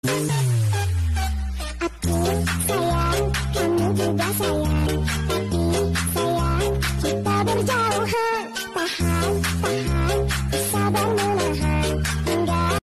Aku sayang, kamu juga sayang. Tapi sayang, kita berjauhan. Tahan,